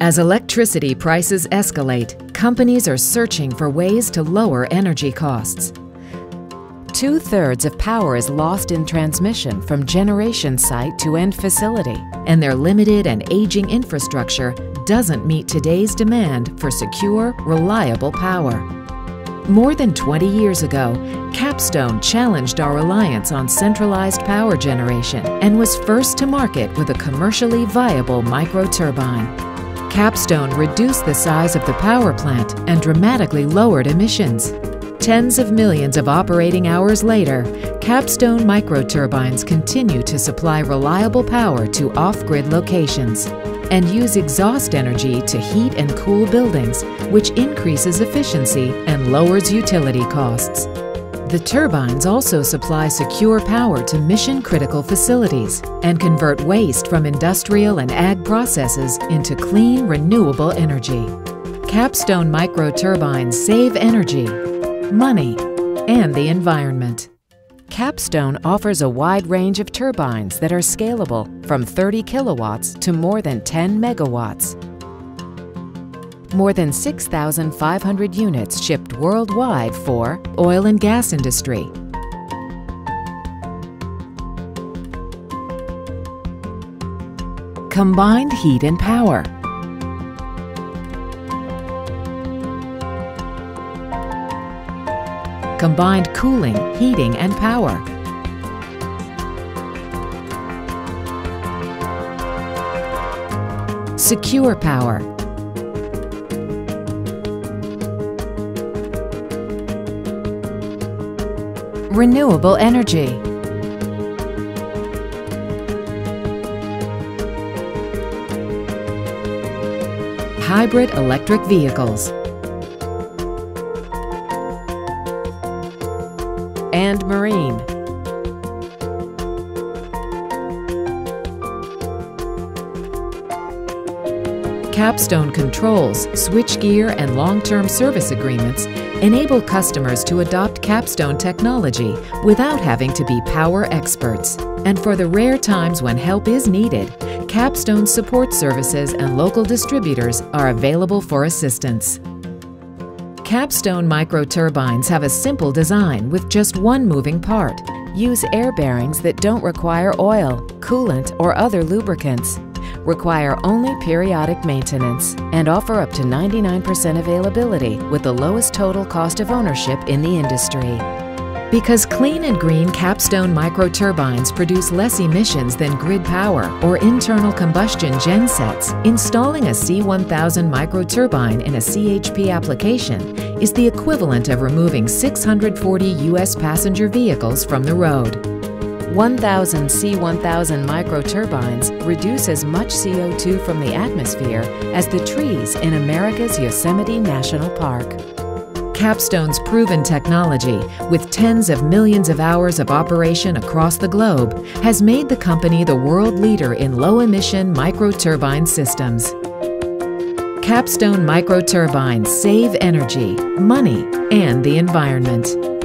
As electricity prices escalate, companies are searching for ways to lower energy costs. Two thirds of power is lost in transmission from generation site to end facility, and their limited and aging infrastructure doesn't meet today's demand for secure, reliable power. More than 20 years ago, Capstone challenged our reliance on centralized power generation and was first to market with a commercially viable microturbine. Capstone reduced the size of the power plant and dramatically lowered emissions. Tens of millions of operating hours later, Capstone microturbines continue to supply reliable power to off-grid locations and use exhaust energy to heat and cool buildings, which increases efficiency and lowers utility costs. The turbines also supply secure power to mission-critical facilities and convert waste from industrial and ag processes into clean, renewable energy. Capstone microturbines save energy, money, and the environment. Capstone offers a wide range of turbines that are scalable from 30 kilowatts to more than 10 megawatts. More than 6,500 units shipped worldwide for oil and gas industry, combined heat and power, combined cooling, heating, and power. Secure power. Renewable energy. Hybrid electric vehicles. and marine. Capstone controls, switchgear, and long-term service agreements enable customers to adopt Capstone technology without having to be power experts. And for the rare times when help is needed, Capstone support services and local distributors are available for assistance. Capstone microturbines have a simple design with just one moving part. Use air bearings that don't require oil, coolant, or other lubricants. Require only periodic maintenance and offer up to 99% availability with the lowest total cost of ownership in the industry. Because clean and green capstone microturbines produce less emissions than grid power or internal combustion gensets, installing a C1000 microturbine in a CHP application is the equivalent of removing 640 U.S. passenger vehicles from the road. 1,000 C1000 microturbines reduce as much CO2 from the atmosphere as the trees in America's Yosemite National Park. Capstone's proven technology, with tens of millions of hours of operation across the globe, has made the company the world leader in low-emission microturbine systems. Capstone microturbines save energy, money, and the environment.